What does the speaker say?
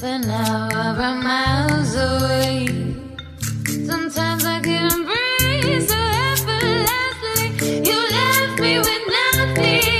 but now we're miles away. Sometimes I can't breathe so effortlessly. You left me with nothing.